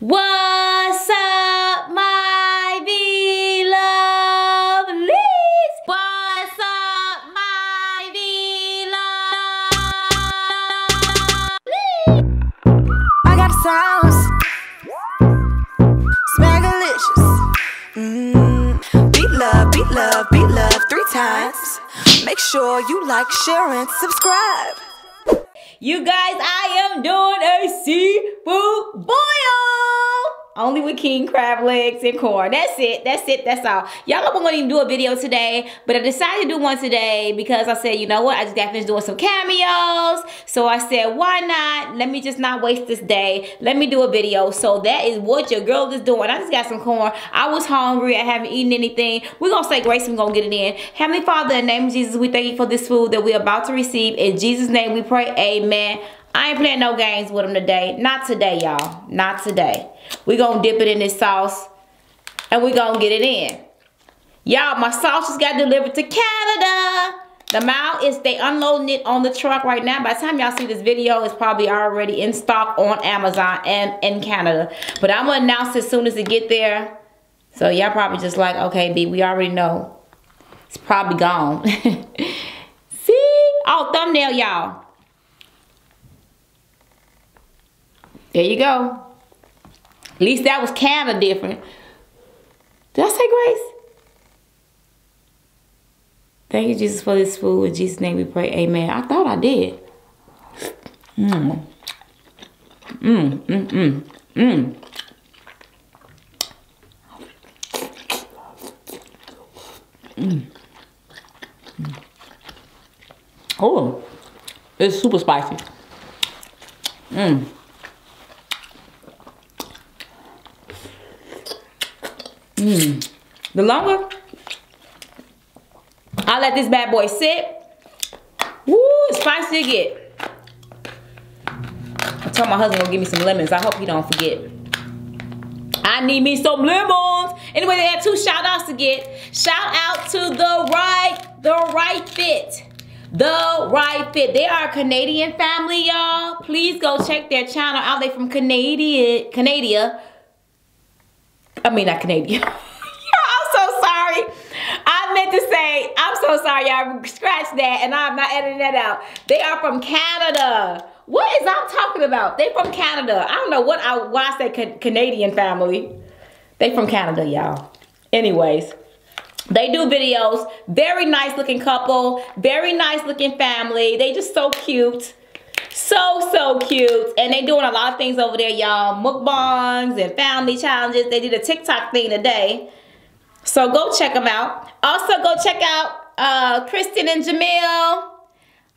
What's up, my beloved? What's up, my beloved? I got sounds. Smackalicious. Mm. Beat love, beat love, beat love three times. Make sure you like, share, and subscribe. You guys, I am doing a seafood boil. Only with king crab legs and corn. That's it. That's it. That's all. Y'all know I'm gonna even do a video today, but I decided to do one today because I said, you know what? I just got finished doing some cameos. So I said, why not? Let me just not waste this day. Let me do a video. So that is what your girl is doing. I just got some corn. I was hungry. I haven't eaten anything. We're gonna say grace we're gonna get it in. Heavenly Father, in the name of Jesus, we thank you for this food that we're about to receive. In Jesus' name we pray, amen. I ain't playing no games with them today. Not today, y'all. Not today. we going to dip it in this sauce and we going to get it in. Y'all, my sauce just got delivered to Canada. The amount is they unloading it on the truck right now. By the time y'all see this video, it's probably already in stock on Amazon and in Canada. But I'm going to announce as soon as it get there. So y'all probably just like, okay, B, we already know. It's probably gone. see? Oh, thumbnail, y'all. There you go. At least that was kind of different. Did I say grace? Thank you, Jesus, for this food. In Jesus' name we pray. Amen. I thought I did. Mmm. Mmm, mmm, mmm, mmm. Mmm. Oh, it's super spicy. Mmm. Mmm. The longer I let this bad boy sit, woo, spicy to get. I told my husband to give me some lemons. I hope he don't forget. I need me some lemons. Anyway, they had two shout outs to get. Shout out to the right, the Wright Fit. The Wright Fit. They are a Canadian family, y'all. Please go check their channel out. They from Canadian, Canada. I mean, not Canadian. to say, I'm so sorry, y'all. Scratch that, and I'm not editing that out. They are from Canada. What is I'm talking about? They from Canada. I don't know what I why I say ca Canadian family. They from Canada, y'all. Anyways, they do videos. Very nice looking couple. Very nice looking family. They just so cute. So, so cute. And they doing a lot of things over there, y'all. Mukbangs and family challenges. They did a TikTok thing today. So go check them out. Also go check out uh, Kristen and Jamil.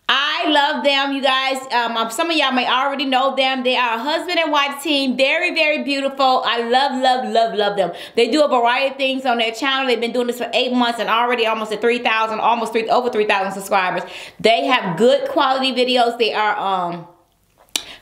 I love them, you guys. Um, some of y'all may already know them. They are a husband and wife team. Very, very beautiful. I love, love, love, love them. They do a variety of things on their channel. They've been doing this for eight months and already almost at 3,000, almost three, over 3,000 subscribers. They have good quality videos. They are... um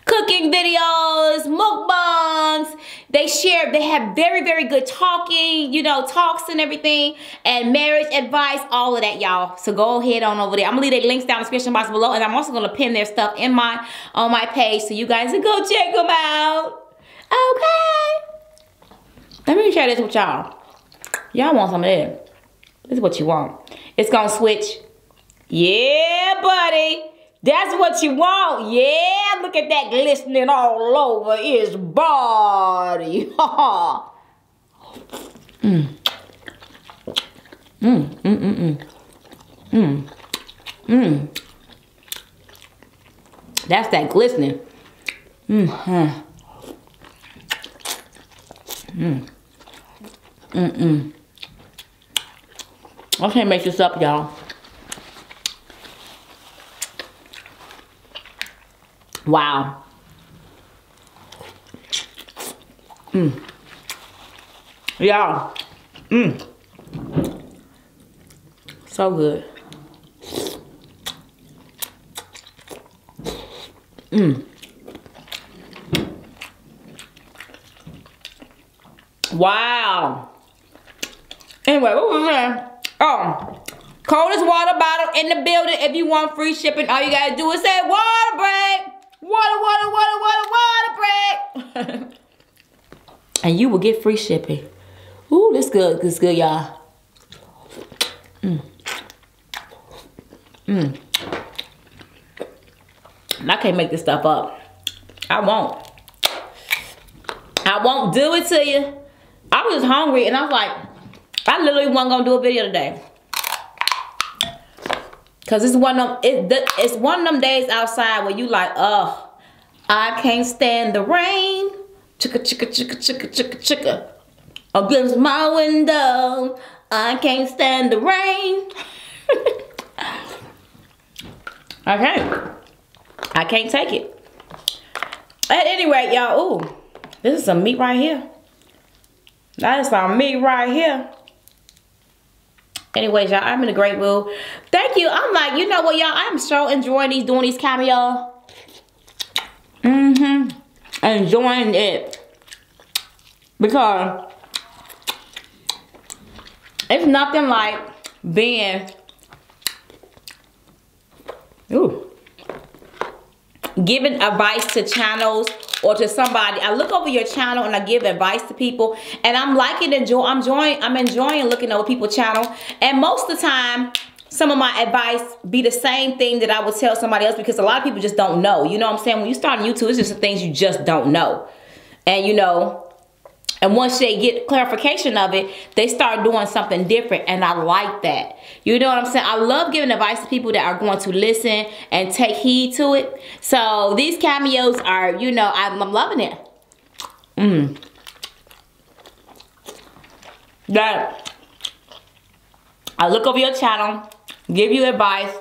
cooking videos, mukbangs. They share, they have very, very good talking, you know, talks and everything, and marriage advice, all of that, y'all. So go ahead on over there. I'm gonna leave their links down in the description box below, and I'm also gonna pin their stuff in my on my page so you guys can go check them out. Okay. Let me share this with y'all. Y'all want some of that. This is what you want. It's gonna switch. Yeah, buddy. That's what you want, yeah? Look at that glistening all over his body. mm. Mm, mm, mm, mm. Mm. Mm. That's that glistening. Mm. -hmm. Mm. Mm mm. I can't make this up, y'all. Wow. Mmm. Yeah. Mmm. So good. Mmm. Wow. Anyway, what was that? Oh, coldest water bottle in the building. If you want free shipping, all you gotta do is say water break. Water, water, water, water, break. and you will get free shipping. Ooh, this good. This good, y'all. Mmm. Mmm. I can't make this stuff up. I won't. I won't do it to you. I was hungry and I was like, I literally wasn't gonna do a video today. Cause it's one of them, it, it's one of them days outside where you like, oh, I can't stand the rain. Chicka chicka chicka chicka chicka chicka. Against my window. I can't stand the rain. okay. I can't take it. At any rate, y'all, ooh, this is some meat right here. That is some meat right here. Anyways, y'all, I'm in a great mood. Thank you. I'm like, you know what, y'all? I'm so enjoying these, doing these cameo. Mm-hmm. Enjoying it. Because it's nothing like being, ooh, giving advice to channels or to somebody. I look over your channel and I give advice to people and I'm liking enjoy I'm enjoying I'm enjoying looking over people's channel and most of the time some of my advice be the same thing that I would tell somebody else because a lot of people just don't know. You know what I'm saying? When you start on YouTube, it's just the things you just don't know. And you know, and once they get clarification of it, they start doing something different. And I like that. You know what I'm saying? I love giving advice to people that are going to listen and take heed to it. So these cameos are, you know, I'm, I'm loving it. Mmm. That I look over your channel, give you advice,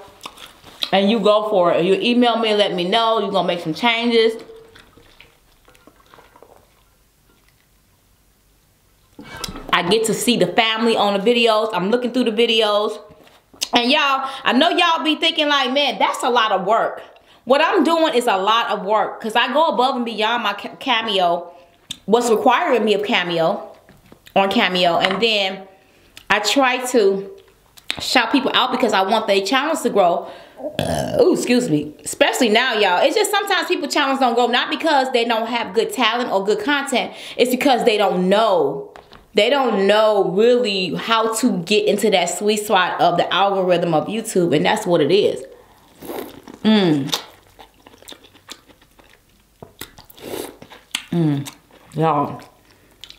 and you go for it. You email me let me know. You're going to make some changes. I get to see the family on the videos. I'm looking through the videos. And y'all, I know y'all be thinking like, man, that's a lot of work. What I'm doing is a lot of work because I go above and beyond my Cameo, what's requiring me of Cameo, on Cameo. And then I try to shout people out because I want their channels to grow. Uh, excuse me. Especially now, y'all. It's just sometimes people channels don't grow not because they don't have good talent or good content. It's because they don't know they don't know really how to get into that sweet spot of the algorithm of YouTube, and that's what it is. Mmm. Mmm. Y'all,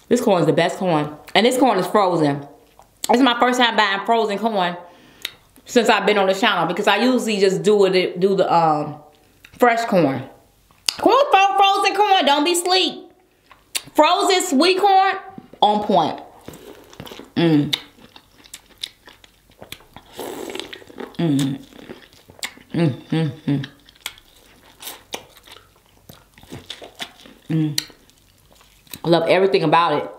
this corn is the best corn. And this corn is frozen. This is my first time buying frozen corn since I've been on the channel because I usually just do it do the um fresh corn. Corn frozen corn, don't be sleep. Frozen sweet corn, on point. Mmm. Mmm. Mmm. Mmm. Mmm. I love everything about it.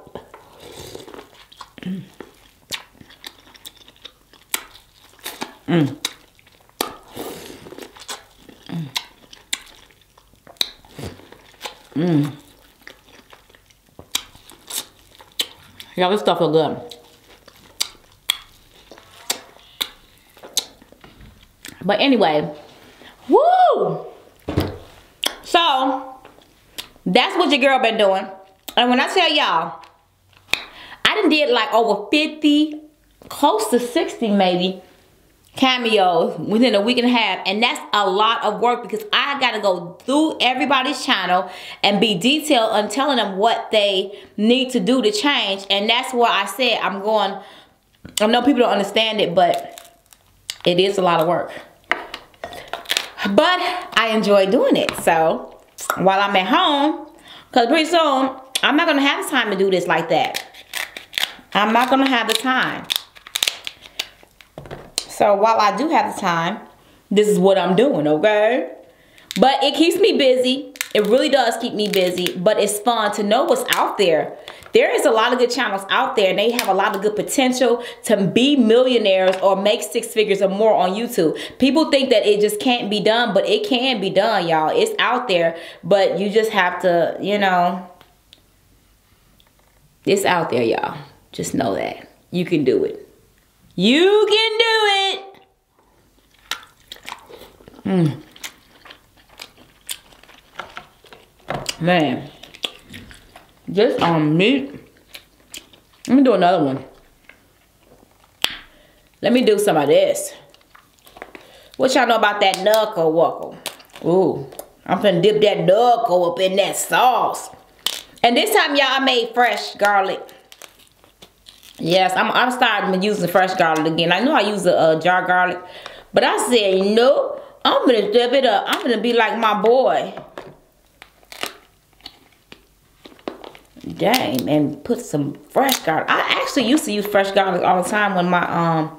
Mmm. Mmm. Mmm. Y'all, this stuff look good. But anyway, woo! So, that's what your girl been doing. And when I tell y'all, I done did like over 50, close to 60 maybe, cameos within a week and a half and that's a lot of work because I gotta go through everybody's channel and be detailed on telling them what they need to do to change and that's why I said I'm going I know people don't understand it but it is a lot of work. But I enjoy doing it so while I'm at home because pretty soon I'm not gonna have the time to do this like that. I'm not gonna have the time so while I do have the time, this is what I'm doing, okay? But it keeps me busy. It really does keep me busy, but it's fun to know what's out there. There is a lot of good channels out there and they have a lot of good potential to be millionaires or make six figures or more on YouTube. People think that it just can't be done, but it can be done, y'all. It's out there, but you just have to, you know, it's out there, y'all. Just know that. You can do it. You can do it. Mm. Man, This um meat. Let me do another one. Let me do some of this. What y'all know about that knuckle wuckle? Ooh, I'm gonna dip that knuckle up in that sauce. And this time, y'all, I made fresh garlic. Yes, I'm, I'm starting using fresh garlic again. I know I use a, a jar garlic, but I said, no, I'm gonna dip it up. I'm gonna be like my boy. Dang, and put some fresh garlic. I actually used to use fresh garlic all the time when my, um,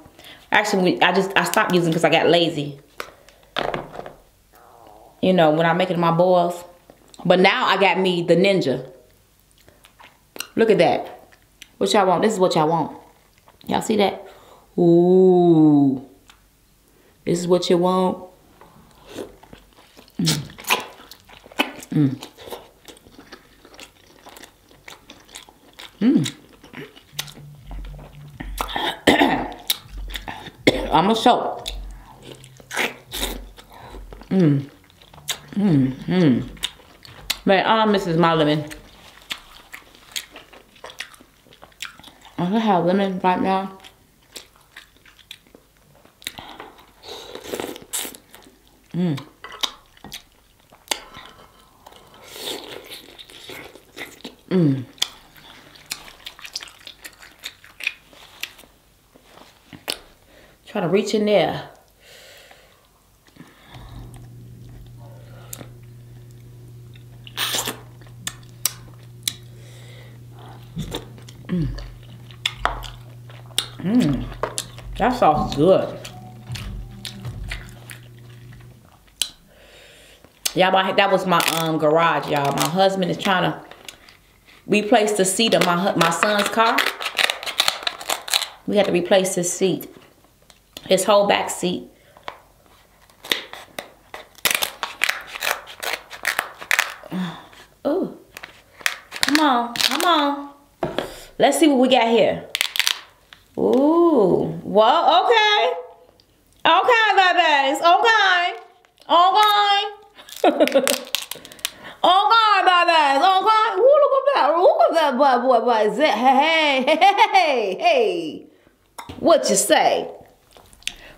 actually, I just, I stopped using because I got lazy. You know, when I'm making my boils. But now I got me the Ninja. Look at that. What y'all want? This is what y'all want. Y'all see that? Ooh. This is what you want. Mm. Mm. Mm. I'm gonna show. Mmm. Mmm. Mmm. Man, all I miss is my lemon. I don't have lemon right now. Mmm. Mmm. Try to reach in there. Mmm. Mmm. That sauce is good. Y'all, that was my um garage, y'all. My husband is trying to replace the seat of my my son's car. We had to replace his seat. His whole back seat. Ooh. Come on. Come on. Let's see what we got here. Ooh. Well, okay. Okay, babies. Okay. Okay. okay, babies. Okay. Ooh, look at that. Look at that boy, boy, boy. Is that? Hey, hey, hey, hey. What you say?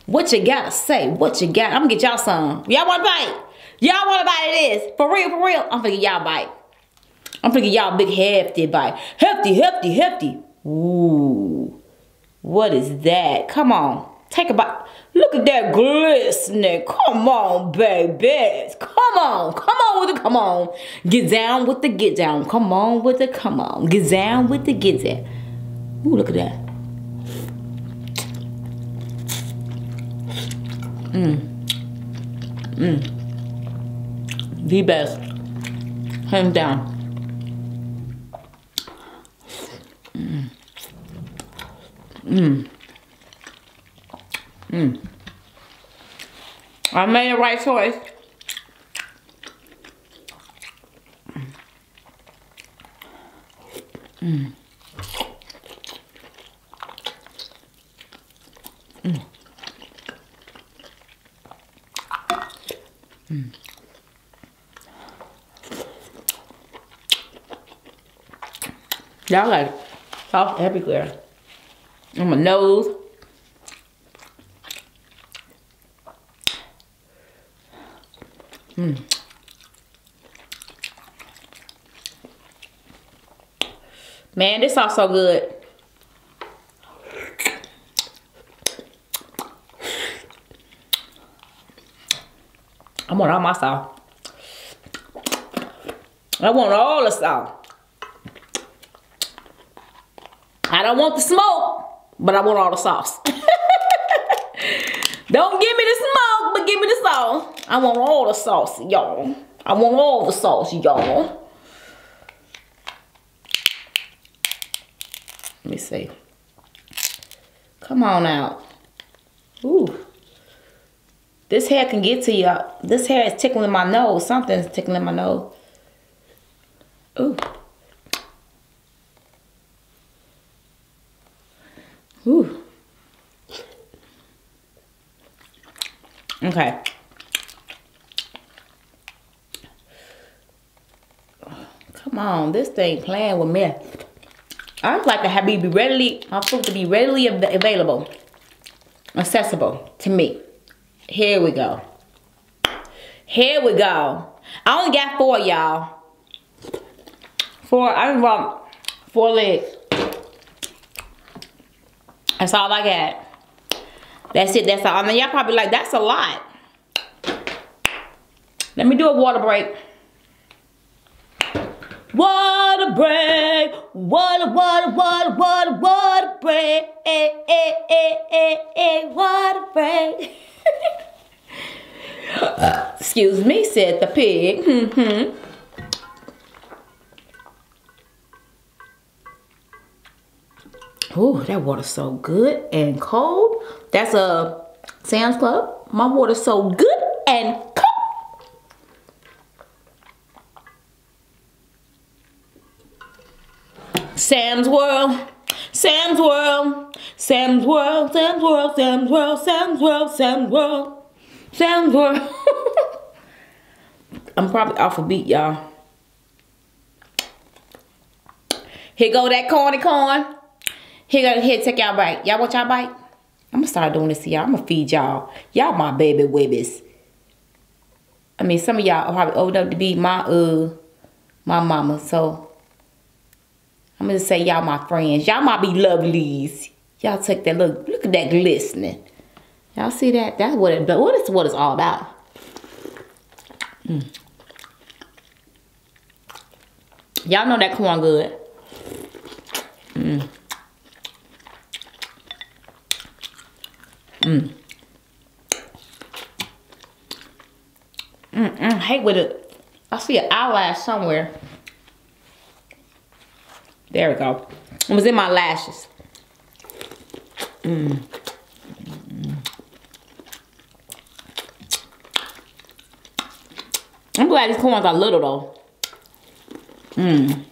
What you gotta say? What you got? I'm gonna get y'all some. Y'all wanna bite? Y'all wanna bite this? For real, for real? I'm gonna get y'all bite. I'm thinking y'all big hefty bite. Hefty, hefty, hefty. Ooh. What is that? Come on. Take a bite. Look at that glistening. Come on, baby. Come on. Come on with it. Come on. Get down with the get down. Come on with the come on. Get down with the get down. Ooh, look at that. Mmm. Mmm. The best. Hands down. Mmm. Mmm. Mmm. I made the right choice. Mmm. Mmm. Mmm. Y'all like soft everywhere. On my nose. Mmm. Man, this sauce so good. I want all my sauce. I want all the sauce. I don't want the smoke, but I want all the sauce. don't give me the smoke, but give me the sauce. I want all the sauce, y'all. I want all the sauce, y'all. Let me see. Come on out. Ooh. This hair can get to you. This hair is tickling my nose. Something's tickling my nose. Ooh. Okay. Come on, this thing playing with me. I'd like to have be readily, my food to be readily available, accessible to me. Here we go. Here we go. I only got four, y'all. Four, I don't want four legs. That's all I got. That's it, that's all. I mean, y'all probably like, that's a lot. Let me do a water break. Water break, water, water, water, water, water break, eh, eh, eh, eh, eh, water break. uh, excuse me, said the pig. Oh, that water's so good and cold. That's a Sam's Club. My water's so good and cold. Sam's World, Sam's World, Sam's World, Sam's World, Sam's World, Sam's World, Sam's World, Sam's World. I'm probably off a beat, y'all. Here go that corny corn. Here go, here, take y'all bite. Y'all want y'all bite? I'm gonna start doing this to y'all. I'm gonna feed y'all. Y'all my baby wibbies. I mean, some of y'all are probably old enough to be my, uh, my mama. So, I'm gonna say y'all my friends. Y'all might be lovelies. Y'all take that look. Look at that glistening. Y'all see that? That's what it. What is what it's all about. Mm. Y'all know that corn good. Mm. Mm. Mm, mm, hate with it. I see an eyelash somewhere. There we go. It was in my lashes. Mm. I'm glad these corns are little though. Mmm.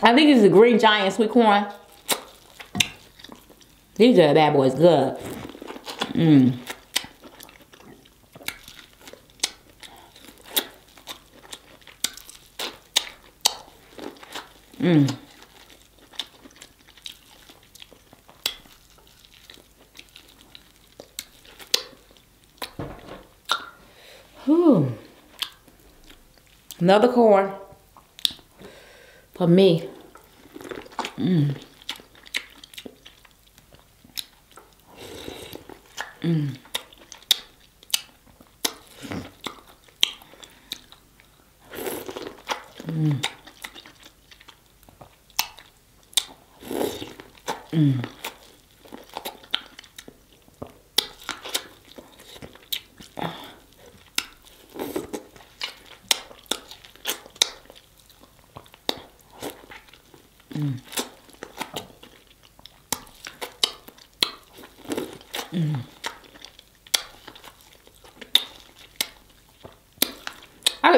I think it's a green giant sweet corn. These are bad boys good. Mmm. Mmm. Another corn for me. Mmm. うん、うん、うん。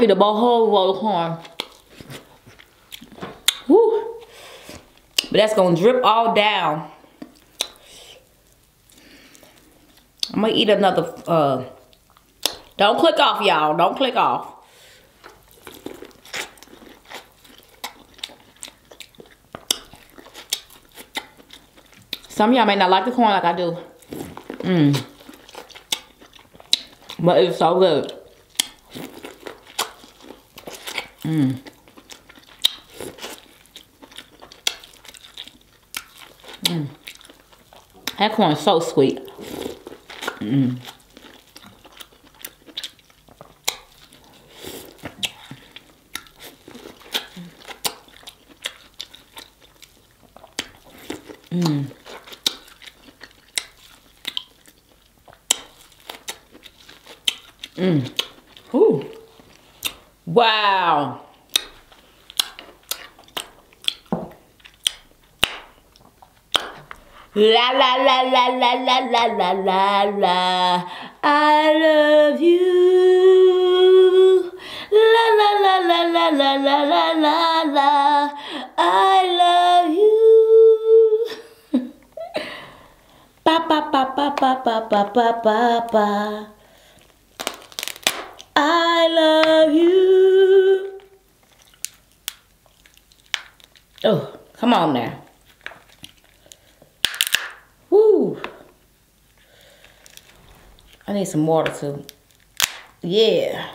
Eat a whole roll of corn. But that's gonna drip all down. I'm gonna eat another, uh, don't click off y'all, don't click off. Some y'all may not like the corn like I do. Mmm. But it's so good. Mm. Mm. That is so sweet. Mm. La la la la la la la la la la. I love you. La la la la la la la la la la. I love you. Pa pa pa pa pa pa pa pa pa pa. I love you. Oh, come on now. Need some water too. Yeah.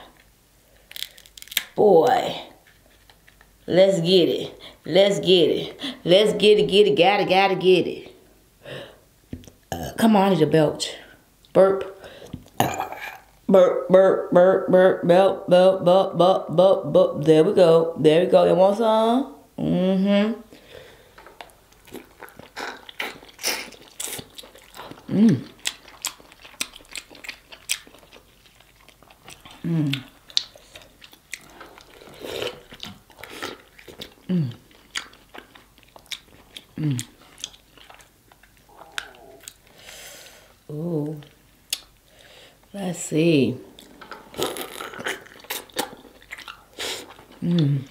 Boy. Let's get it. Let's get it. Let's get it, get it, gotta, gotta get it. Uh, come on, I need a belch. Burp. Burp, burp, burp, burp, belt, belt, belt, belt, belt, belt. There we go. There we go. You want some? Mm-hmm. Mmm. Mmm. Mmm. Mmm. Ooh. Let's see. Mmm.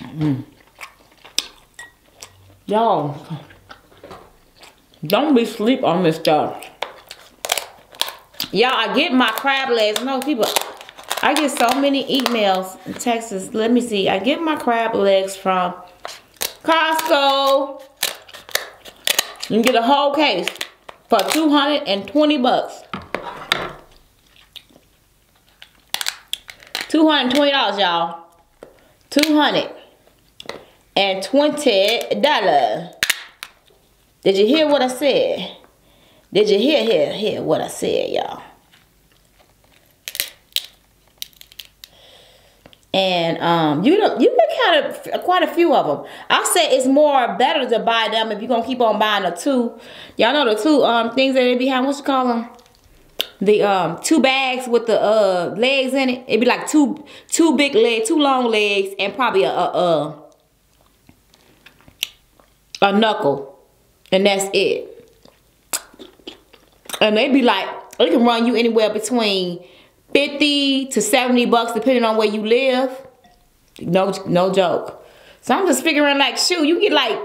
Mmm. Y'all, don't be sleep on this stuff. Y'all, I get my crab legs. No, people, I get so many emails in Texas. Let me see. I get my crab legs from Costco. You can get a whole case for 220 bucks. $220, y'all. $220. Did you hear what I said? Did you hear, hear, hear what I said, y'all? And um, you know, you can kind of quite a few of them. I say it's more better to buy them if you're gonna keep on buying the two. Y'all know the two um things that they be having. What you call them? The um two bags with the uh legs in it. It'd be like two two big legs, two long legs, and probably a a a, a knuckle, and that's it. And they'd be like, it can run you anywhere between 50 to 70 bucks depending on where you live. No, no joke. So I'm just figuring like, shoot, you get like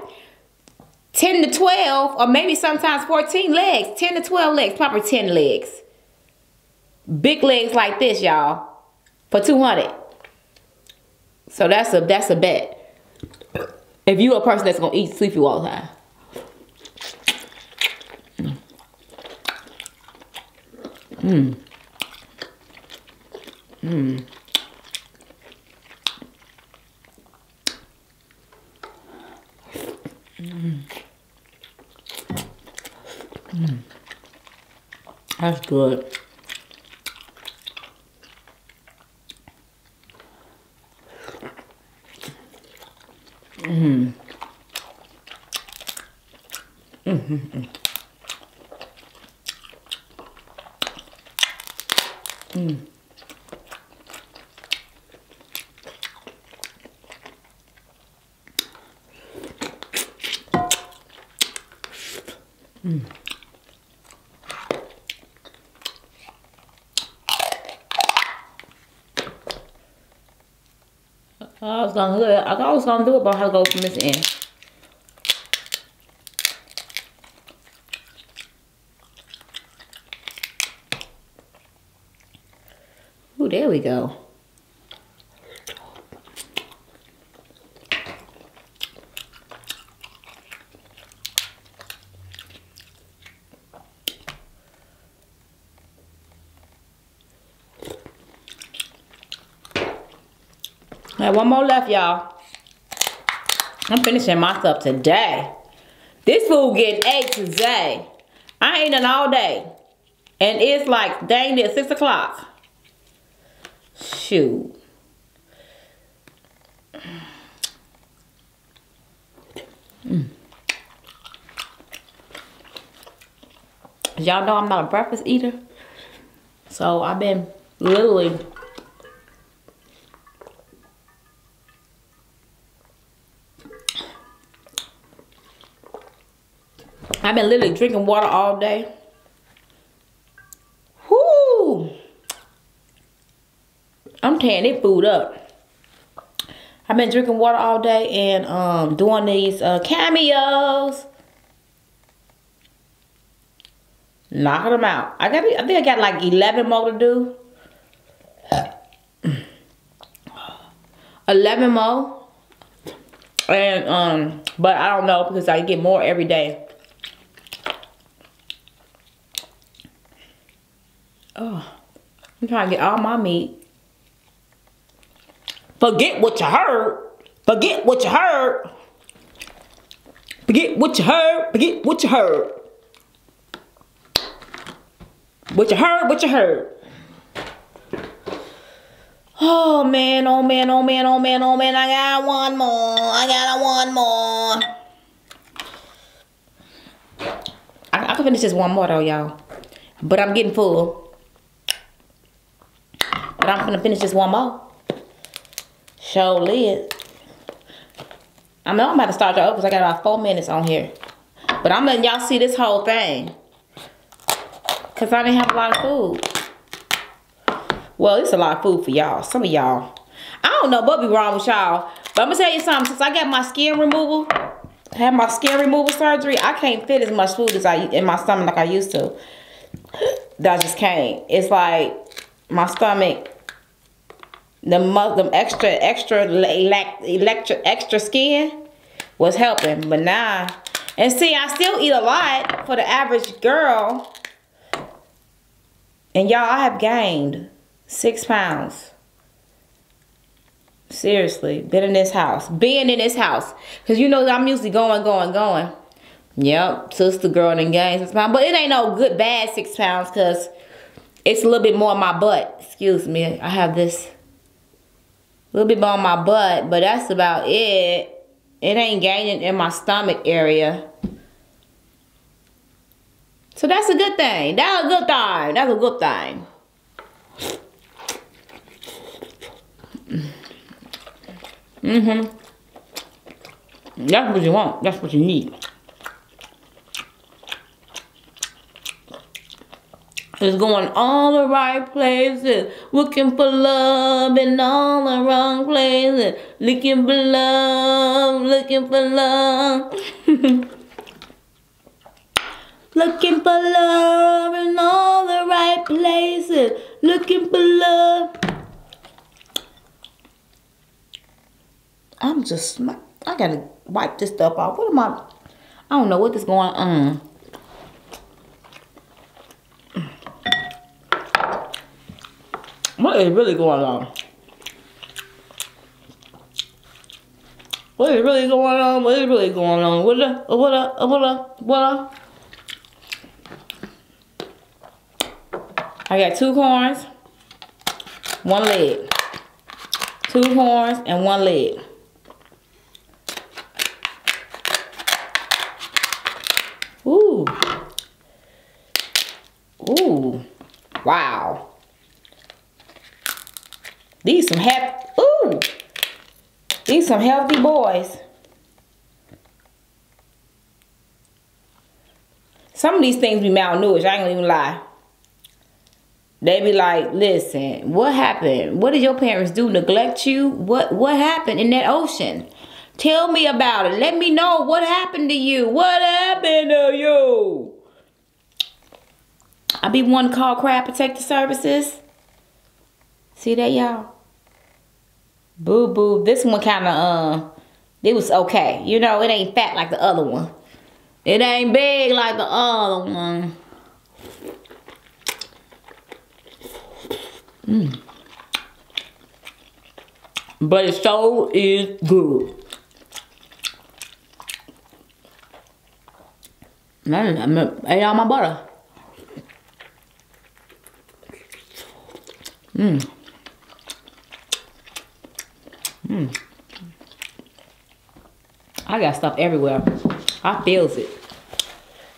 10 to 12 or maybe sometimes 14 legs. 10 to 12 legs, probably 10 legs. Big legs like this, y'all, for 200. So that's a that's a bet. If you a person that's gonna eat sleepy all the time. Mmm. Mmm. Mmm. Mmm. That's good. Mmm. Mm-hmm. Mm. Mm. I was gonna do it. I was gonna do it, but I have to go from this end. There we go. Have one more left, y'all. I'm finishing my stuff today. This food getting ate today. I ain't eating all day. And it's like dang near 6 o'clock. Shoot. Mm. Y'all know I'm not a breakfast eater. So I've been literally I've been literally drinking water all day. I'm it food up. I've been drinking water all day and um, doing these uh, cameos. Knocking them out. I got. I think I got like 11 more to do. 11 more. And um, but I don't know because I get more every day. Oh, I'm trying to get all my meat. Forget what you heard. Forget what you heard. Forget what you heard. Forget what you heard. What you heard, what you heard. Oh man, oh man, oh man, oh man, oh man, I got one more. I got one more. I, I can finish this one more though, y'all. But I'm getting full. But I'm gonna finish this one more. Show lid. I know I'm about to start y'all up because I got about four minutes on here. But I'm letting y'all see this whole thing. Because I didn't have a lot of food. Well, it's a lot of food for y'all. Some of y'all. I don't know what be wrong with y'all. But I'm going to tell you something. Since I got my skin removal, had my skin removal surgery, I can't fit as much food as I in my stomach like I used to. That just can't. It's like my stomach, the, the extra, extra, electric, extra skin was helping. But now, and see, I still eat a lot for the average girl. And y'all, I have gained six pounds. Seriously, been in this house. Being in this house. Because you know I'm usually going, going, going. Yep, sister girl and gained six pounds. But it ain't no good, bad six pounds because it's a little bit more on my butt. Excuse me. I have this little bit on my butt. But that's about it. It ain't gaining in my stomach area. So that's a good thing. That's a good thing. That's a good thing. Mm-hmm. That's what you want. That's what you need. It's going all the right places, looking for love in all the wrong places, looking for love, looking for love. looking for love in all the right places, looking for love. I'm just, I gotta wipe this stuff off. What am I, I don't know what is going on. What is really going on? Um, what is really going on? Um, what is really going on? Um, what up? Uh, what up? What up? What up? I got two horns, one leg. Two horns and one leg. Ooh. Ooh. Wow. These some happy, ooh. These some healthy boys. Some of these things be malnourished, I ain't gonna even lie. They be like, listen, what happened? What did your parents do? Neglect you? What what happened in that ocean? Tell me about it. Let me know what happened to you. What happened to you? I be one call crab protective services. See that y'all? Boo boo. This one kind of uh it was okay. You know, it ain't fat like the other one. It ain't big like the other one. Mm. But it so is good. Man, I'm ate all my butter. Mmm. Mmm. I got stuff everywhere. I feels it.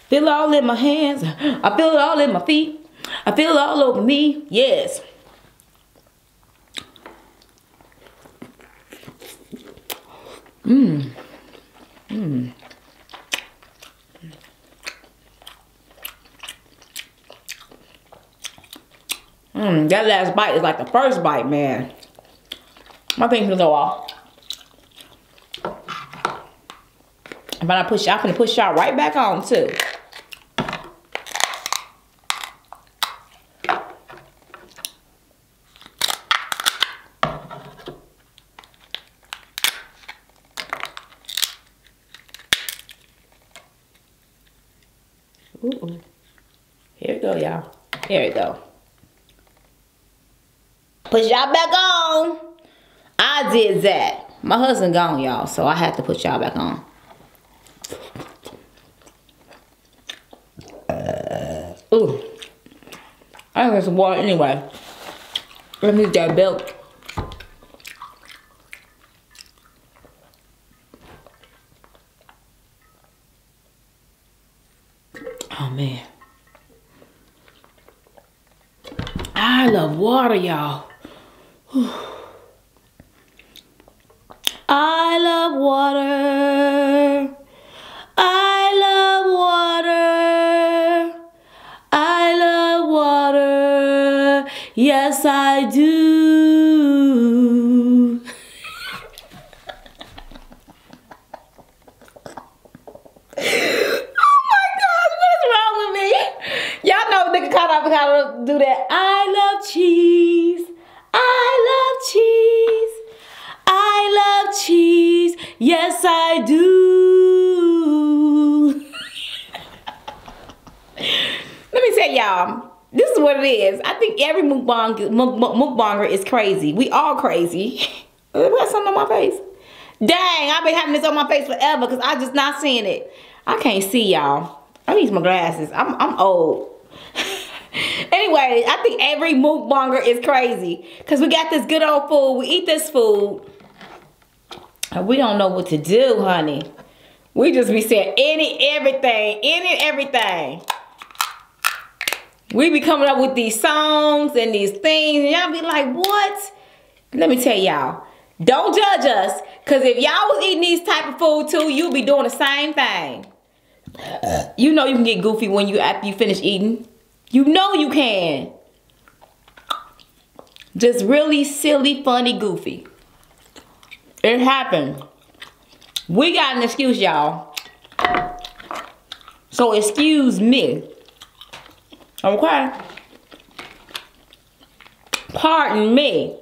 Feel it all in my hands. I feel it all in my feet. I feel it all over me. Yes. Mmm. Mmm. Mmm, that last bite is like the first bite, man. My thing's gonna go off. If I push y'all, I'm gonna push y'all right back on too. Ooh. Here we go, y'all. Here we go. Push y'all back on. I did that. My husband gone, y'all, so I had to put y'all back on. Uh, ooh. I got some water anyway. Let me get that belt. Oh man. I love water, y'all. I love water. I love water. I love water. Yes, I do. oh my God, what is wrong with me? Y'all know do that. I love cheese. Y'all. This is what it is. I think every mukbang, muk, muk, mukbanger is crazy. We all crazy. Got something on my face. Dang, I've been having this on my face forever because I just not seeing it. I can't see y'all. I need my glasses. I'm I'm old. anyway, I think every mukbanger is crazy because we got this good old food. We eat this food. And we don't know what to do, honey. We just be saying any, everything, any, everything. We be coming up with these songs and these things, and y'all be like, what? Let me tell y'all, don't judge us, because if y'all was eating these type of food too, you'll be doing the same thing. You know you can get goofy when you after you finish eating. You know you can. Just really silly, funny, goofy. It happened. We got an excuse, y'all. So excuse me. Okay? Pardon me.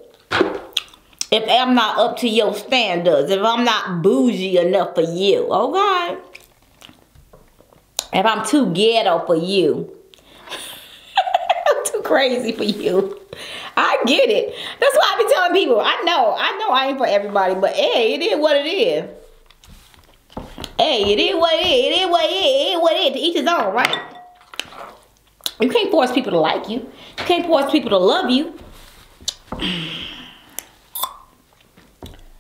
If I'm not up to your standards, if I'm not bougie enough for you, okay? If I'm too ghetto for you. I'm too crazy for you. I get it. That's why I be telling people. I know. I know I ain't for everybody, but hey, it is what it is. Hey, it is what it is. It is what it is. It is what it is. To each his own, right? You can't force people to like you. You can't force people to love you.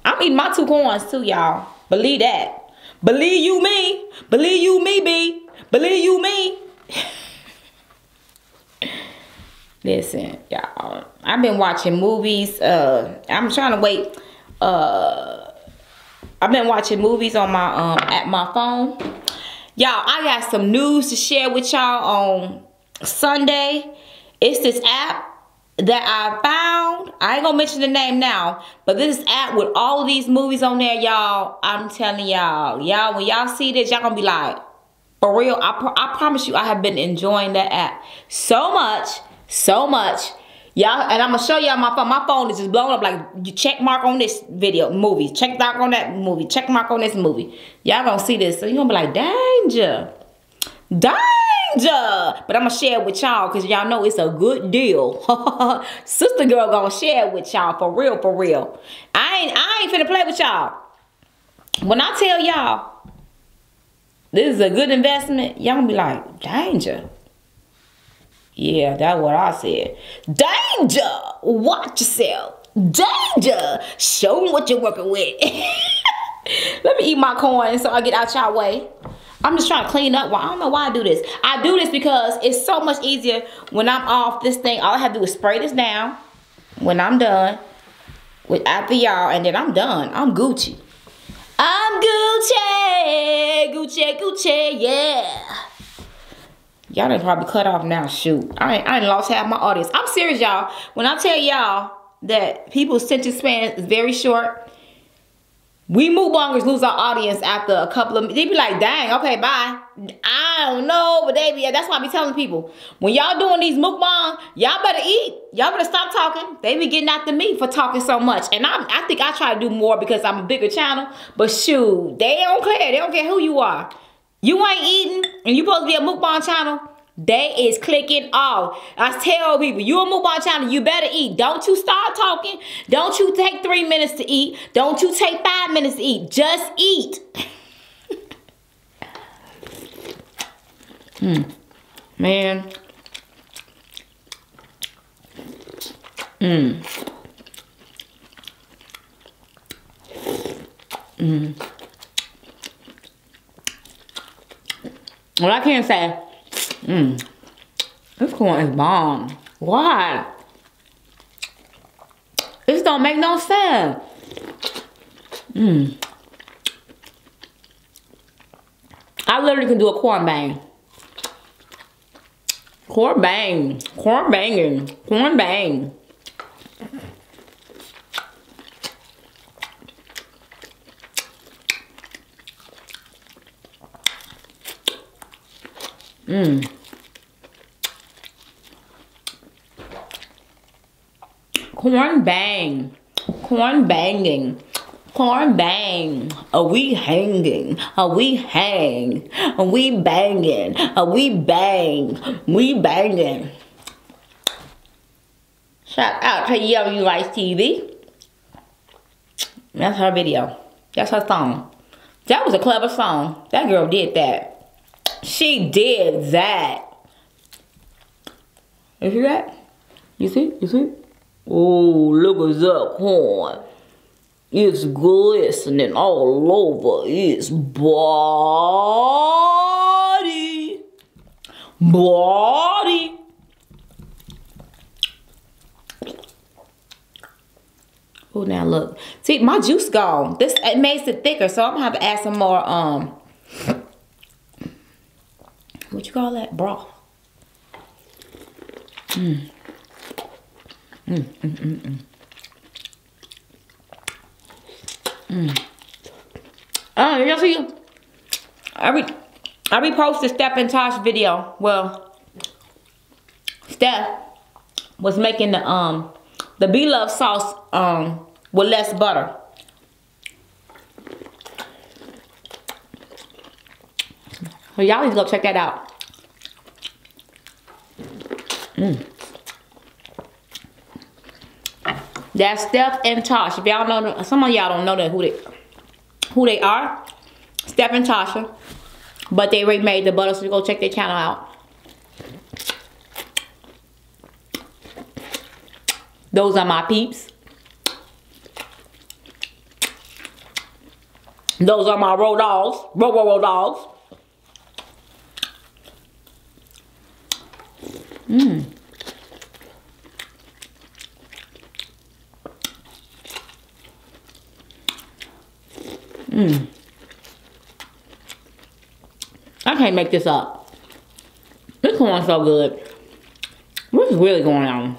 I'm eating my two coins too, y'all. Believe that. Believe you me. Believe you me, B. Believe you me. Listen, y'all. I've been watching movies. Uh, I'm trying to wait. Uh, I've been watching movies on my um at my phone. Y'all, I got some news to share with y'all on Sunday. It's this app that I found. I ain't gonna mention the name now, but this app with all of these movies on there, y'all. I'm telling y'all, y'all, when y'all see this, y'all gonna be like, for real. I, I promise you, I have been enjoying that app so much, so much. Y'all, and I'm gonna show y'all my phone. My phone is just blowing up like you check mark on this video movie, check mark on that movie, check mark on this movie. Y'all gonna see this, so you gonna be like, danger, danger. But I'm gonna share it with y'all because y'all know it's a good deal. Sister girl gonna share it with y'all for real, for real. I ain't, I ain't finna play with y'all. When I tell y'all this is a good investment, y'all gonna be like, danger. Yeah, that's what I said. Danger! Watch yourself. Danger! Show them what you're working with. Let me eat my corn so I get out y'all way. I'm just trying to clean up. Well, I don't know why I do this. I do this because it's so much easier when I'm off this thing. All I have to do is spray this down when I'm done with after y'all, and then I'm done. I'm Gucci. I'm Gucci, Gucci, Gucci, yeah. Y'all done probably cut off now. Shoot, I ain't, I ain't lost half my audience. I'm serious, y'all. When I tell y'all that people's attention span is very short, we mukbangers lose our audience after a couple of. They be like, "Dang, okay, bye." I don't know, but they be. That's why I be telling people when y'all doing these mukbang, y'all better eat. Y'all better stop talking. They be getting after me for talking so much, and I, I think I try to do more because I'm a bigger channel. But shoot, they don't care. They don't care who you are. You ain't eating and you supposed to be a mukbang channel. They is clicking off. I tell people, you a mukbang channel, you better eat. Don't you start talking. Don't you take three minutes to eat. Don't you take five minutes to eat. Just eat. Hmm. Man. Mmm. Mmm. Well, I can't say, mmm, this corn is bomb. Why? This don't make no sense. Mmm. I literally can do a corn bang. Corn bang. Corn banging. Corn bang. Mmm. Corn bang. Corn banging. Corn bang. Are we hanging? Are we hang? Are we banging? Are we bang? We banging. Shout out to Yummy Rice TV. That's her video. That's her song. That was a clever song. That girl did that. She did that. You see that? You see? You see? Oh, look at that corn. It's glistening all over its body. Body. Oh, now look. See, my juice gone. This it makes it thicker, so I'm gonna have to add some more um what you call that? Broth. Mmm, mmm, mmm. Mm. Oh, you see, I re I reposted Steph and Tosh video. Well, Steph was making the um the B Love sauce um with less butter. So y'all need to go check that out. Mm. That's Steph and Tosh. If y'all know, some of y'all don't know that who they who they are. Steph and Tasha. But they remade the butter, so go check their channel out. Those are my peeps. Those are my road dogs. Road, road, road dogs. Mmm. Mmm. I can't make this up. This corn's so good. What is really going on?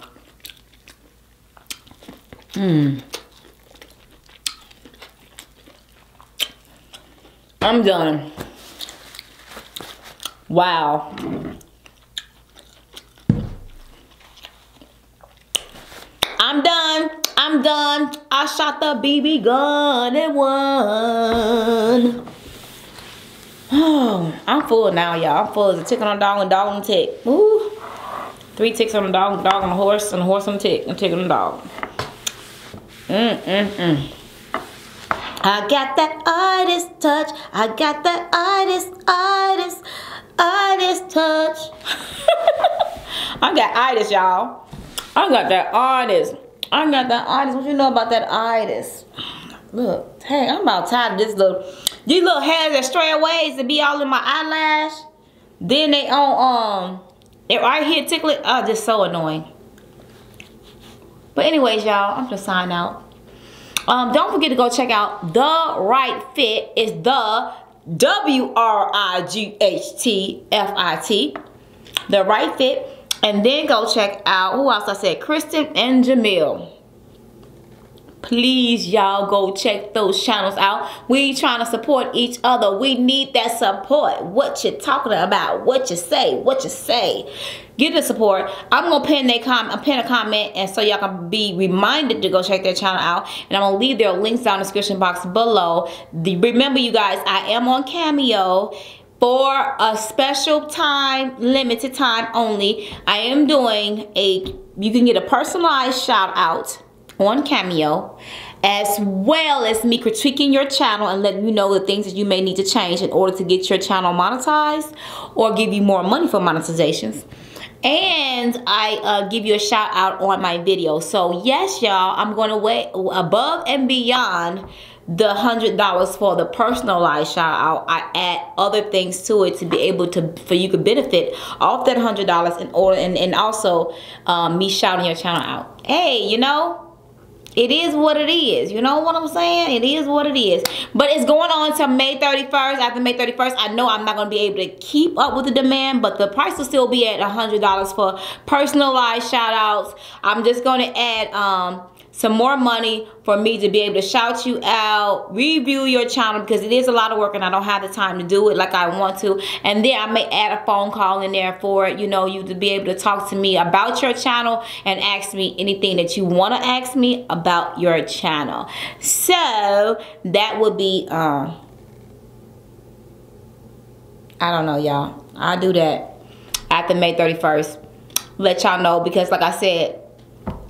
Mmm. I'm done. Wow. I'm done. I'm done. I shot the BB gun and won. Oh, I'm full now, y'all. I'm full as a tick on a dog and dog on a tick. Ooh. Three ticks on a dog, dog on a horse, and a horse on a tick, and tick on a dog. Mm, mm, mm. I got that artist touch. I got that artist, artist, artist touch. I got artist, y'all. I got that artist. I got that itis. What you know about that itis? Look, hey, I'm about tired of this little, these little hairs that stray away to be all in my eyelash. Then they on, um, they right here tickling. Oh, just so annoying. But anyways, y'all, I'm just sign out. Um, don't forget to go check out The Wright Fit. It's the W-R-I-G-H-T-F-I-T. The Wright Fit. And then go check out, who else I said? Kristen and Jamil. Please, y'all, go check those channels out. We trying to support each other. We need that support. What you talking about? What you say? What you say? Get the support. I'm gonna pin they comment, pin a comment, and so y'all can be reminded to go check their channel out. And I'm gonna leave their links down in the description box below. The, remember, you guys, I am on Cameo for a special time, limited time only, I am doing a, you can get a personalized shout out on Cameo as well as me critiquing your channel and letting you know the things that you may need to change in order to get your channel monetized or give you more money for monetizations and I uh, give you a shout out on my video. So yes, y'all, I'm going to wait above and beyond the hundred dollars for the personalized shout out i add other things to it to be able to for you to benefit off that hundred dollars in order and, and also um, me shouting your channel out hey you know it is what it is. You know what I'm saying? It is what it is. But it's going on to May 31st. After May 31st, I know I'm not going to be able to keep up with the demand, but the price will still be at a $100 for personalized shout outs. I'm just going to add um, some more money for me to be able to shout you out, review your channel because it is a lot of work and I don't have the time to do it like I want to. And then I may add a phone call in there for you know, you to be able to talk to me about your channel and ask me anything that you want to ask me about your channel. So that would be, um, I don't know, y'all. I'll do that after May 31st. Let y'all know because like I said,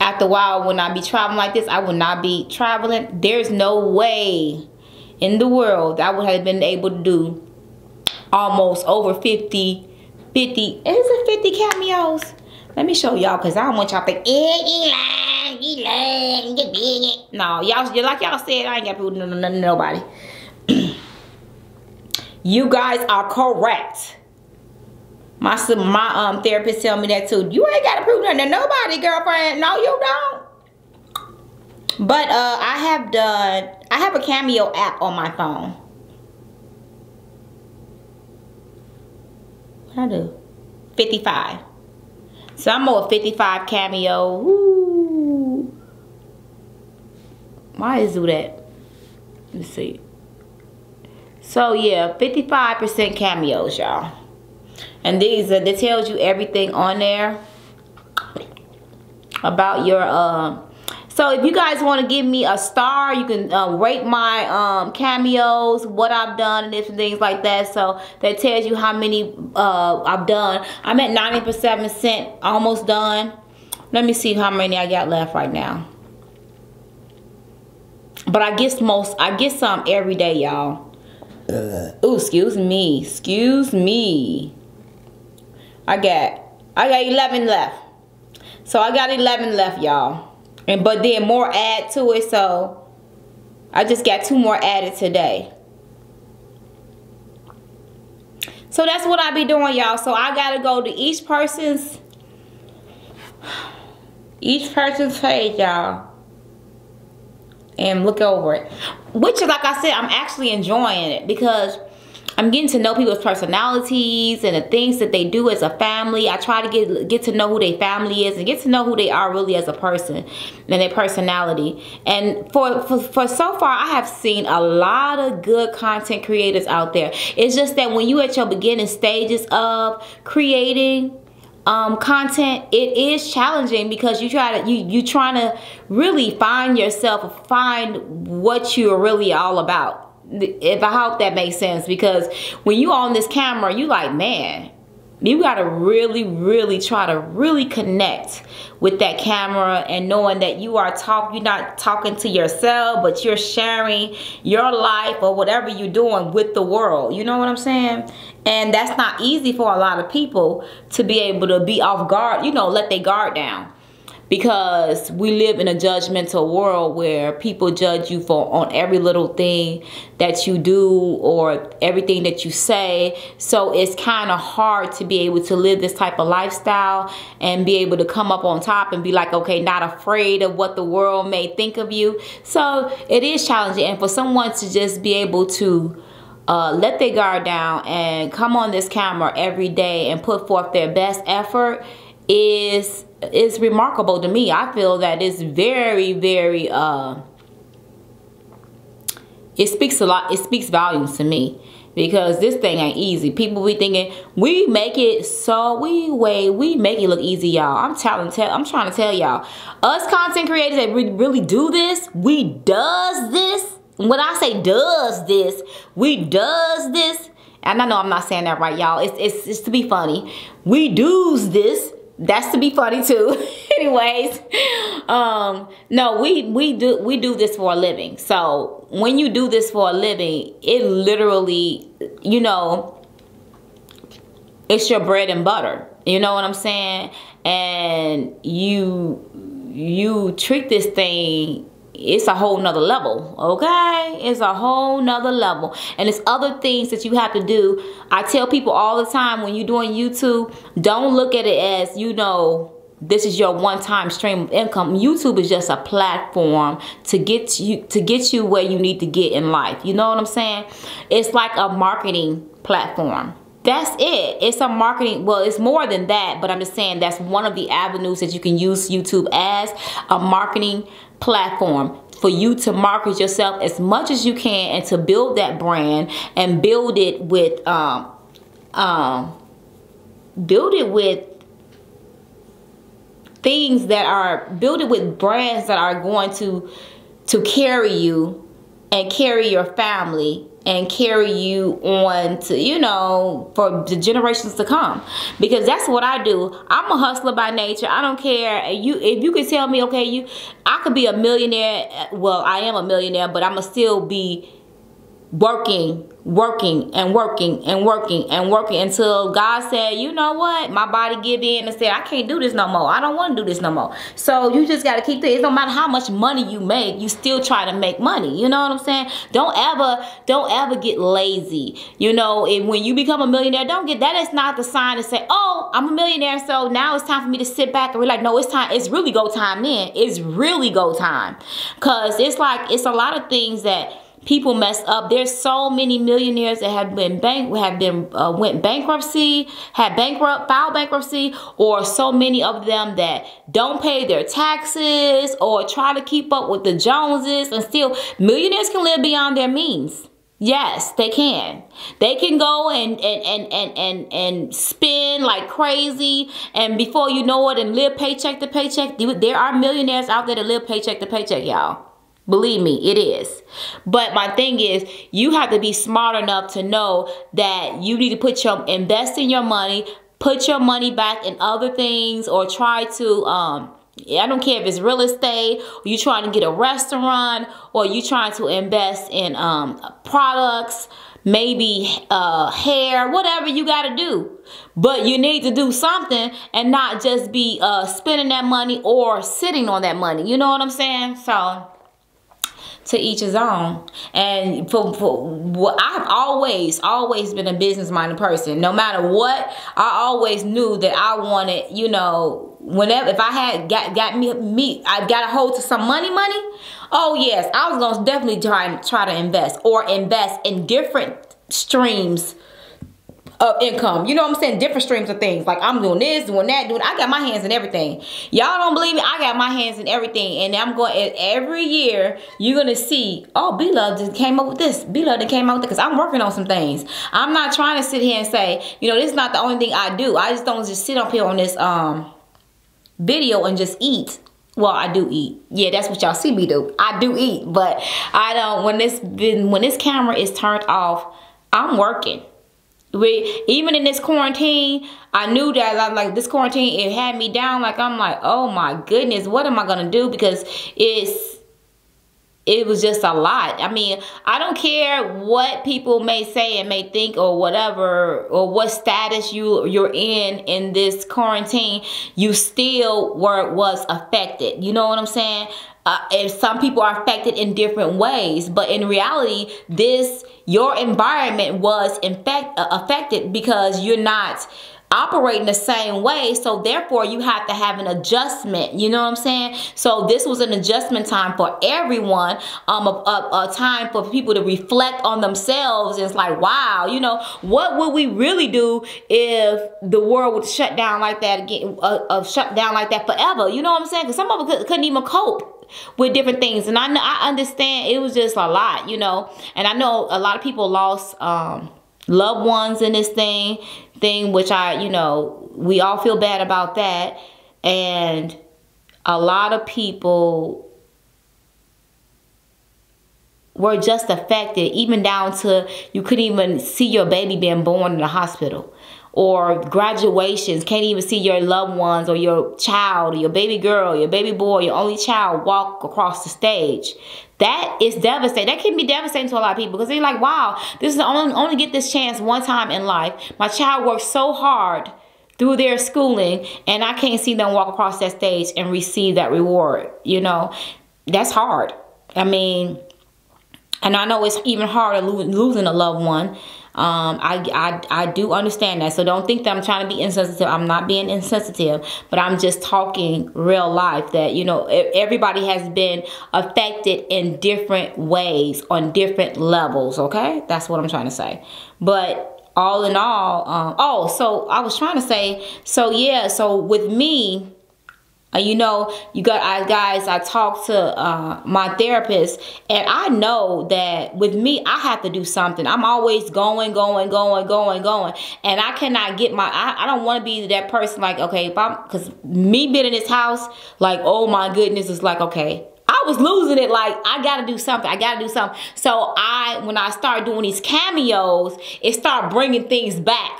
after a while when I be traveling like this, I will not be traveling. There's no way in the world I would have been able to do almost over 50, 50, is it 50 cameos? Let me show y'all because I don't want y'all to think, eh, no, y'all, like y'all said, I ain't got to prove nothing to nobody. you guys are correct. My my um therapist tell me that too. You ain't gotta prove nothing to nobody, girlfriend. No, you don't. But uh, I have done. I have a Cameo app on my phone. What I do. 55. So I'm on 55 Cameo. Woo. Why is do that? Let's see. So yeah, 55% cameos, y'all. And these, uh, that tells you everything on there about your, uh, so if you guys want to give me a star, you can uh, rate my um, cameos, what I've done, and different things like that. So that tells you how many uh, I've done. I'm at 90%, almost done. Let me see how many I got left right now. But I guess most, I get some every day, y'all. Uh. Oh, excuse me. Excuse me. I got I got 11 left. So I got 11 left, y'all. And but then more add to it, so I just got two more added today. So that's what I be doing, y'all. So I gotta go to each person's each person's page, y'all. And look over it. Which is like I said, I'm actually enjoying it because I'm getting to know people's personalities and the things that they do as a family. I try to get get to know who their family is and get to know who they are really as a person and their personality. And for, for, for so far, I have seen a lot of good content creators out there. It's just that when you at your beginning stages of creating um, content, it is challenging because you try to you you trying to really find yourself, find what you're really all about if I hope that makes sense because when you on this camera, you like, man, you got to really, really try to really connect with that camera and knowing that you are talk, you're not talking to yourself, but you're sharing your life or whatever you're doing with the world. You know what I'm saying? And that's not easy for a lot of people to be able to be off guard, you know, let their guard down because we live in a judgmental world where people judge you for on every little thing that you do or everything that you say. So it's kind of hard to be able to live this type of lifestyle and be able to come up on top and be like okay not afraid of what the world may think of you. So it is challenging. And for someone to just be able to uh, let their guard down and come on this camera every day and put forth their best effort is is remarkable to me. I feel that it's very, very uh it speaks a lot, it speaks volumes to me because this thing ain't easy. People be thinking we make it so we way we make it look easy, y'all. I'm telling, tell, I'm trying to tell y'all, us content creators that we really do this, we does this. When I say does this, we does this And I know I'm not saying that right, y'all. It's, it's, it's to be funny. We do's this. That's to be funny too. Anyways, um, no, we we do we do this for a living. So when you do this for a living, it literally, you know, it's your bread and butter. You know what I'm saying? And you you treat this thing it's a whole nother level okay? It's a whole nother level. And it's other things that you have to do. I tell people all the time when you're doing youtube don't look at it as you know this is your one-time stream of income. Youtube is just a platform to get you to get you where you need to get in life. You know what i'm saying? It's like a marketing platform. That's it. It's a marketing well it's more than that but i'm just saying that's one of the avenues that you can use youtube as a marketing platform for you to market yourself as much as you can and to build that brand and build it with um um build it with things that are build it with brands that are going to to carry you and carry your family and carry you on to you know for the generations to come. Because that's what I do. I'm a hustler by nature. I don't care. You if you could tell me okay you I could be a millionaire. Well I am a millionaire but I'ma still be working, working, and working, and working, and working until God said, you know what? My body give in and said, I can't do this no more. I don't want to do this no more. So you just got to keep it. It don't matter how much money you make, you still try to make money. You know what I'm saying? Don't ever, don't ever get lazy. You know, and when you become a millionaire, don't get, that is not the sign to say, oh, I'm a millionaire, so now it's time for me to sit back and like, no, it's time, it's really go time then. It's really go time. Because it's like, it's a lot of things that people mess up. There's so many millionaires that have been bank have been uh, went bankruptcy, had bankrupt, filed bankruptcy, or so many of them that don't pay their taxes or try to keep up with the Joneses, and still millionaires can live beyond their means. Yes, they can. They can go and and and and and, and spend like crazy, and before you know it, and live paycheck to paycheck. There are millionaires out there that live paycheck to paycheck, y'all. Believe me, it is. But my thing is, you have to be smart enough to know that you need to put your invest in your money, put your money back in other things, or try to um I don't care if it's real estate, or you trying to get a restaurant, or you trying to invest in um products, maybe uh hair, whatever you got to do. But you need to do something and not just be uh spending that money or sitting on that money. You know what I'm saying? So to each his own. And for, for I've always, always been a business minded person. No matter what, I always knew that I wanted, you know, whenever if I had got got me me I got a hold to some money money. Oh yes, I was gonna definitely try try to invest or invest in different streams of income. You know what I'm saying? Different streams of things. Like I'm doing this, doing that, doing. I got my hands in everything. Y'all don't believe me? I got my hands in everything, and I'm going. Every year you're gonna see. Oh, B Love just came up with this. B Love that came up with because I'm working on some things. I'm not trying to sit here and say, you know, this is not the only thing I do. I just don't just sit up here on this um video and just eat. Well, I do eat. Yeah, that's what y'all see me do. I do eat, but I don't. When this when this camera is turned off, I'm working even in this quarantine i knew that i like this quarantine it had me down. Like i'm like oh my goodness what am i gonna do? Because it's it was just a lot. I mean i don't care what people may say and may think or whatever or what status you you're in in this quarantine you still were was affected. You know what i'm saying uh, some people are affected in different ways but in reality this your environment was infect, uh, affected because you're not operating the same way. So therefore you have to have an adjustment. You know what i'm saying? So this was an adjustment time for everyone um a, a, a time for people to reflect on themselves. It's like wow you know what would we really do if the world would shut down like that again uh, uh shut down like that forever? You know what i'm saying? Because some of them couldn't even cope with different things. And I know I understand it was just a lot you know? And I know a lot of people lost um loved ones in this thing thing which I you know we all feel bad about that and a lot of people were just affected, even down to you couldn't even see your baby being born in the hospital or graduations, can't even see your loved ones or your child or your baby girl, your baby boy, your only child walk across the stage. That is devastating. That can be devastating to a lot of people because they're like, wow, this is the only, only get this chance one time in life. My child worked so hard through their schooling and I can't see them walk across that stage and receive that reward. You know, that's hard. I mean, and I know it's even harder losing a loved one. Um, I, I, I do understand that. So don't think that I'm trying to be insensitive. I'm not being insensitive, but I'm just talking real life that, you know, everybody has been affected in different ways on different levels. Okay. That's what I'm trying to say. But all in all, um, oh, so I was trying to say, so yeah, so with me, you know, you got I guys. I talked to uh, my therapist, and I know that with me, I have to do something. I'm always going, going, going, going, going, and I cannot get my. I, I don't want to be that person. Like, okay, if I'm because me being in this house, like, oh my goodness, it's like okay. I was losing it like I gotta do something I gotta do something so I when I start doing these cameos it start bringing things back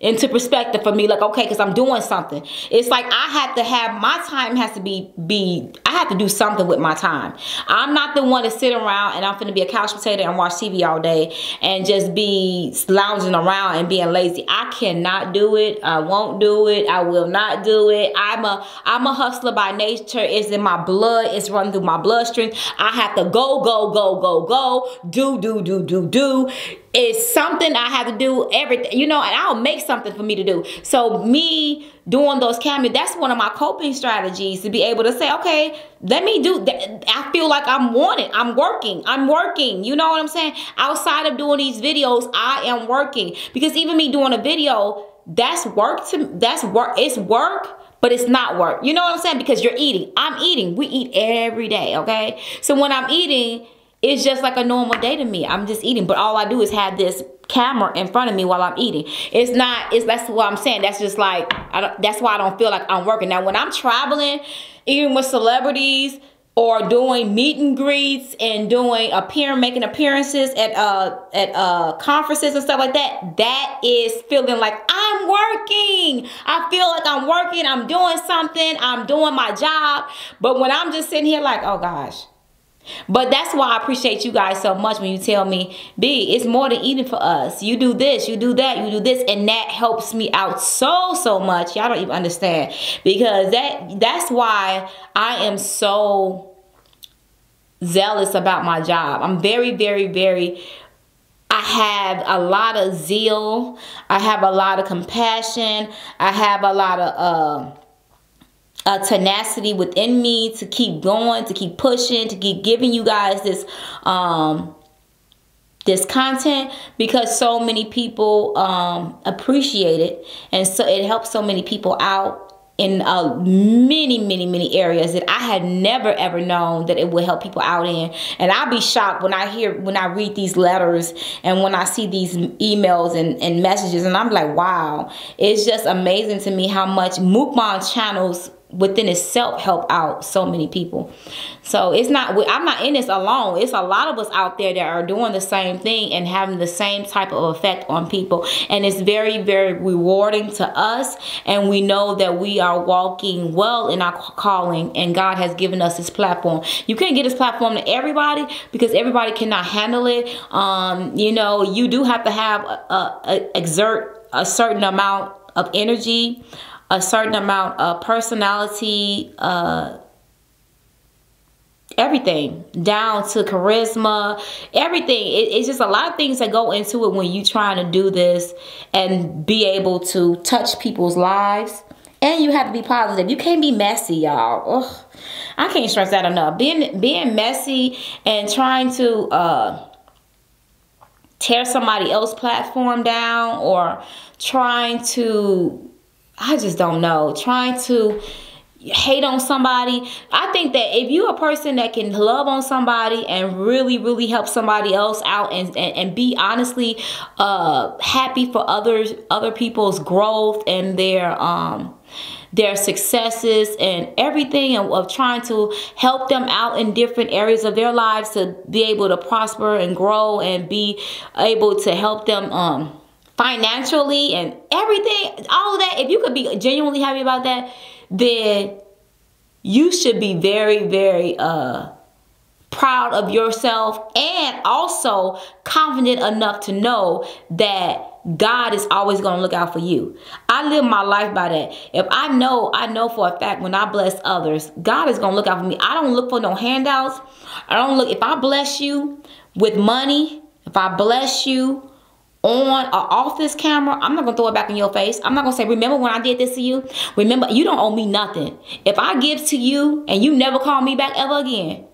into perspective for me like okay because i'm doing something. It's like i have to have my time has to be be i have to do something with my time. I'm not the one to sit around and i'm gonna be a couch potato and watch tv all day and just be lounging around and being lazy. I cannot do it. I won't do it. I will not do it. I'm a i'm a hustler by nature. It's in my blood. It's running through my bloodstream. I have to go go go go go. Do do do do do it's something I have to do everything, you know, and I'll make something for me to do. So me doing those cameos, that's one of my coping strategies to be able to say, okay, let me do that. I feel like I'm wanted. I'm working. I'm working. You know what I'm saying? Outside of doing these videos, I am working. Because even me doing a video, that's work to that's work. It's work but it's not work. You know what I'm saying? Because you're eating. I'm eating. We eat every day, okay? So when I'm eating, it's just like a normal day to me. I'm just eating, but all I do is have this camera in front of me while I'm eating. It's not. It's that's what I'm saying. That's just like I don't. That's why I don't feel like I'm working. Now when I'm traveling, even with celebrities or doing meet and greets and doing appear making appearances at uh at uh conferences and stuff like that that is feeling like i'm working i feel like i'm working i'm doing something i'm doing my job but when i'm just sitting here like oh gosh but that's why I appreciate you guys so much when you tell me, B, it's more than eating for us. You do this, you do that, you do this, and that helps me out so, so much. Y'all don't even understand. Because that that's why I am so zealous about my job. I'm very, very, very I have a lot of zeal. I have a lot of compassion. I have a lot of uh a tenacity within me to keep going, to keep pushing, to keep giving you guys this um this content because so many people um appreciate it and so it helps so many people out in uh, many, many, many areas that I had never ever known that it would help people out in. And I'll be shocked when I hear, when I read these letters and when I see these emails and, and messages and I'm like, wow, it's just amazing to me how much Mukbang channels within itself help out so many people. So it's not, I'm not in this alone. It's a lot of us out there that are doing the same thing and having the same type of effect on people. And it's very, very rewarding to us. And we know that we are walking well in our calling and God has given us this platform. You can't get this platform to everybody because everybody cannot handle it. Um, you know, you do have to have, a, a, a exert a certain amount of energy, a certain amount of personality, uh, everything down to charisma, everything. It, it's just a lot of things that go into it when you trying to do this and be able to touch people's lives. And you have to be positive. You can't be messy, y'all. I can't stress that enough. Being being messy and trying to uh, tear somebody else's platform down or trying to I just don't know. Trying to hate on somebody. I think that if you're a person that can love on somebody and really, really help somebody else out and, and, and be honestly uh, happy for others, other people's growth and their um their successes and everything and of trying to help them out in different areas of their lives to be able to prosper and grow and be able to help them um financially and everything all of that if you could be genuinely happy about that then you should be very very uh proud of yourself and also confident enough to know that God is always going to look out for you. I live my life by that. If I know, I know for a fact when I bless others, God is going to look out for me. I don't look for no handouts. I don't look, if I bless you with money, if I bless you on or off this camera, I'm not gonna throw it back in your face. I'm not gonna say, remember when I did this to you? Remember, you don't owe me nothing. If I give to you and you never call me back ever again,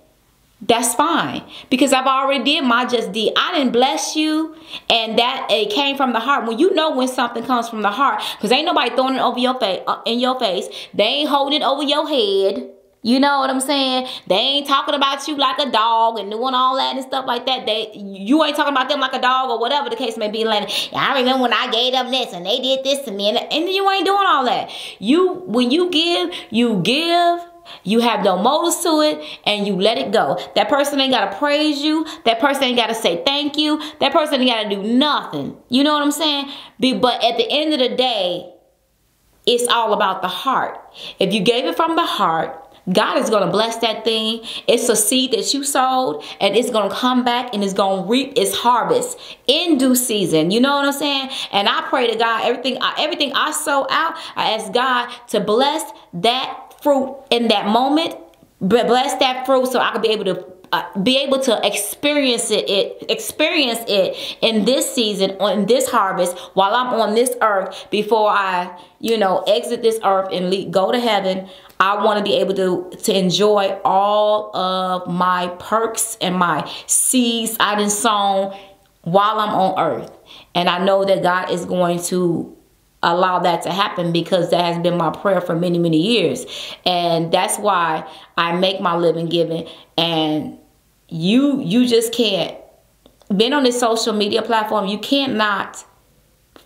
that's fine because I've already did my just deed. I didn't bless you and that it came from the heart. When you know when something comes from the heart because ain't nobody throwing it over your face uh, in your face. They ain't holding it over your head. You know what I'm saying? They ain't talking about you like a dog and doing all that and stuff like that. They you ain't talking about them like a dog or whatever the case may be. Like I remember when I gave them this and they did this to me and, and you ain't doing all that. You when you give, you give you have no motives to it and you let it go. That person ain't got to praise you. That person ain't got to say thank you. That person ain't got to do nothing. You know what I'm saying? But at the end of the day, it's all about the heart. If you gave it from the heart, God is going to bless that thing. It's a seed that you sowed and it's going to come back and it's going to reap its harvest in due season. You know what I'm saying? And I pray to God, everything, everything I sow out, I ask God to bless that fruit in that moment. Bless that fruit so I can be able to uh, be able to experience it, it, experience it in this season, on this harvest, while I'm on this earth, before I, you know, exit this earth and leave, go to heaven. I want to be able to to enjoy all of my perks and my seeds I done sown while I'm on earth, and I know that God is going to allow that to happen because that has been my prayer for many many years and that's why i make my living giving and you you just can't been on this social media platform you can't not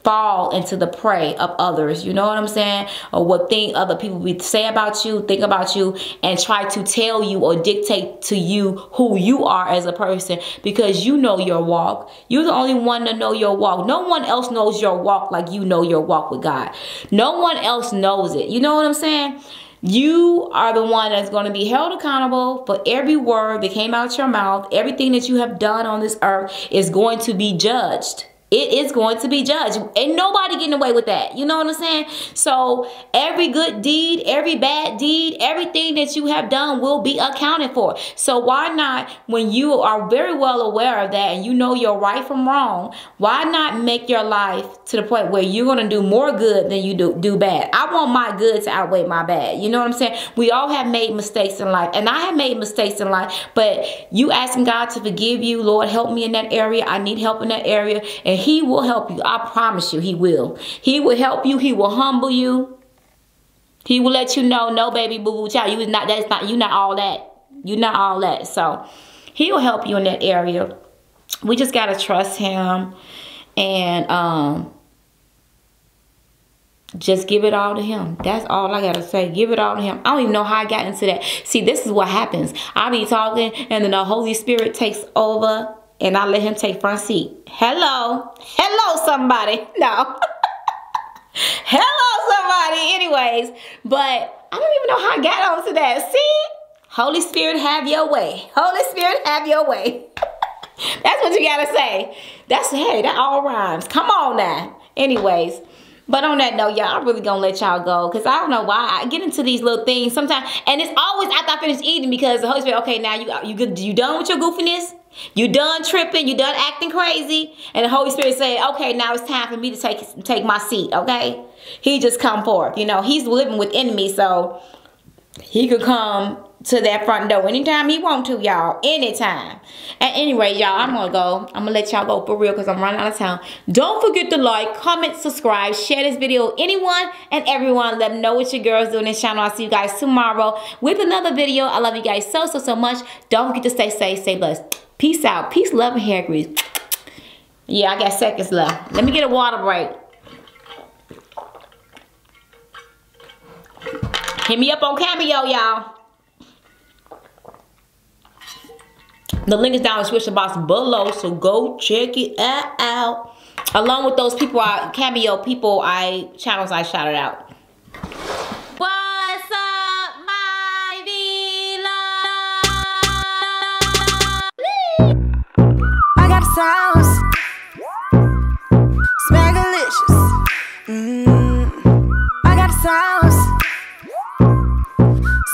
fall into the prey of others. You know what I'm saying? Or what think other people would say about you, think about you, and try to tell you or dictate to you who you are as a person because you know your walk. You're the only one to know your walk. No one else knows your walk like you know your walk with God. No one else knows it. You know what I'm saying? You are the one that's going to be held accountable for every word that came out your mouth. Everything that you have done on this earth is going to be judged it is going to be judged. Ain't nobody getting away with that. You know what I'm saying? So every good deed, every bad deed, everything that you have done will be accounted for. So why not, when you are very well aware of that and you know you're right from wrong, why not make your life to the point where you're going to do more good than you do, do bad? I want my good to outweigh my bad. You know what I'm saying? We all have made mistakes in life. And I have made mistakes in life. But you asking God to forgive you, Lord, help me in that area. I need help in that area. And he will help you. I promise you, he will. He will help you. He will humble you. He will let you know, no, baby, boo boo child, you is not. That's not. You not all that. You're not all that. So, he will help you in that area. We just gotta trust him, and um, just give it all to him. That's all I gotta say. Give it all to him. I don't even know how I got into that. See, this is what happens. I be talking, and then the Holy Spirit takes over and I let him take front seat. Hello. Hello, somebody. No. Hello, somebody. Anyways, but I don't even know how I got onto that. See? Holy Spirit, have your way. Holy Spirit, have your way. That's what you gotta say. That's, hey, that all rhymes. Come on now. Anyways, but on that note, y'all, I'm really gonna let y'all go because I don't know why I get into these little things sometimes, and it's always after I finish eating because the Holy Spirit, okay, now you you good, you done with your goofiness? You done tripping, you done acting crazy, and the Holy Spirit say, okay, now it's time for me to take take my seat, okay? He just come forth, you know, he's living within me, so he could come to that front door anytime he want to, y'all. Anytime. And anyway, y'all, I'm gonna go. I'm gonna let y'all go for real because I'm running out of time. Don't forget to like, comment, subscribe, share this video. Anyone and everyone, let them know what your girl's doing this channel. I'll see you guys tomorrow with another video. I love you guys so, so, so much. Don't forget to stay safe, stay blessed. Peace out. Peace, love, and hair grease. Yeah, I got seconds left. Let me get a water break. Hit me up on Cameo, y'all. The link is down in the description box below, so go check it out. Along with those people, I, Cameo people, I channels I shouted out. What's up, my I got sounds. Smackalicious. Mmm. I got sounds.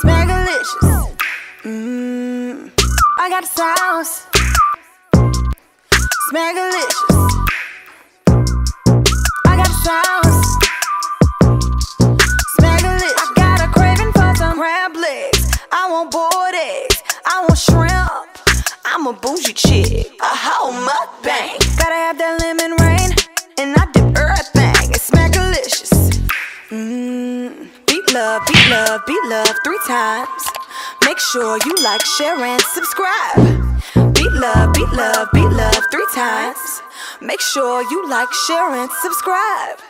Smackalicious. Mmm. I got the sounds. Smackalicious. I got the sounds. Smackalicious. I got a craving for some crab legs. I want boiled eggs. I want shrimp. I'm a bougie chick, a whole mukbang. Gotta have that lemon rain, and I dip everything. It's smackalicious. Mmm. B Love, B Love, B Love three times. Make sure you like, share, and subscribe. B Love, B Love, B Love three times. Make sure you like, share, and subscribe.